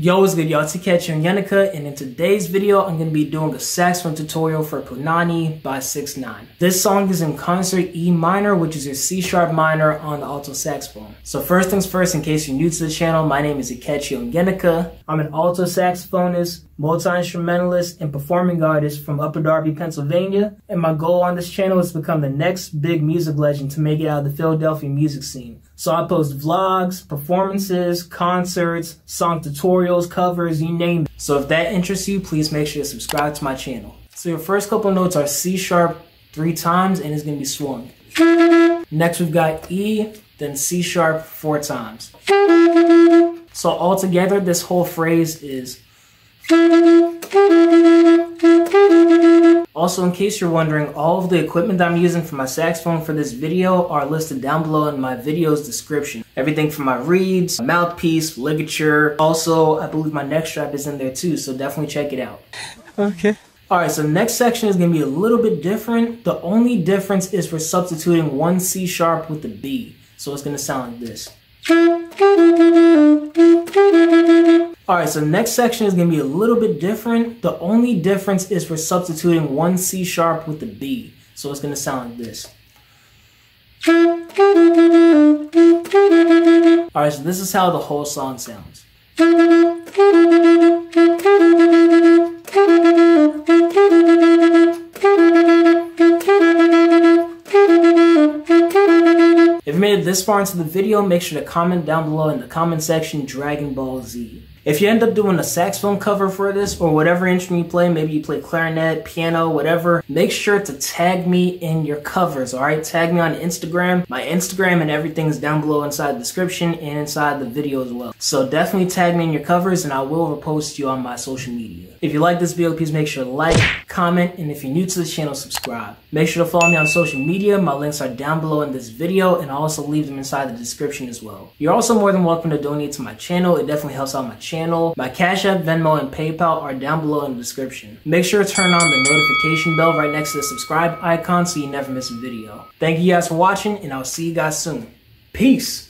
Yo, what's good y'all? It's Ikechi Onyenaka, and in today's video, I'm going to be doing a saxophone tutorial for Punani by 6 9 This song is in concert E minor, which is your C sharp minor on the alto saxophone. So first things first, in case you're new to the channel, my name is Ikechi Onyenaka. I'm an alto saxophonist, multi-instrumentalist, and performing artist from Upper Darby, Pennsylvania. And my goal on this channel is to become the next big music legend to make it out of the Philadelphia music scene. So I post vlogs, performances, concerts, song tutorials, covers, you name it. So if that interests you, please make sure to subscribe to my channel. So your first couple notes are C sharp three times and it's gonna be swung. Next we've got E, then C sharp four times. So altogether, this whole phrase is also, in case you're wondering, all of the equipment I'm using for my saxophone for this video are listed down below in my video's description. Everything from my reeds, mouthpiece, ligature. Also, I believe my neck strap is in there too, so definitely check it out. Okay. Alright, so next section is going to be a little bit different. The only difference is for substituting one C sharp with the B. So it's going to sound like this. Alright, so next section is to be a little bit different. The only difference is for substituting one C sharp with the B. So it's to sound like this. Alright, so this is how the whole song sounds. If you made it this far into the video, make sure to comment down below in the comment section Dragon Ball Z. If you end up doing a saxophone cover for this or whatever instrument you play, maybe you play clarinet, piano, whatever, make sure to tag me in your covers, alright? Tag me on Instagram. My Instagram and everything is down below inside the description and inside the video as well. So definitely tag me in your covers and I will repost you on my social media. If you like this video, please make sure to like, comment, and if you're new to the channel, subscribe. Make sure to follow me on social media. My links are down below in this video and I'll also leave them inside the description as well. You're also more than welcome to donate to my channel. It definitely helps out my channel channel. My Cash App, Venmo, and PayPal are down below in the description. Make sure to turn on the notification bell right next to the subscribe icon so you never miss a video. Thank you guys for watching, and I'll see you guys soon. Peace!